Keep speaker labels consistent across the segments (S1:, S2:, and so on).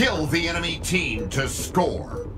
S1: Kill the enemy team to score.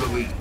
S1: Lost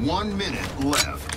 S1: One minute left.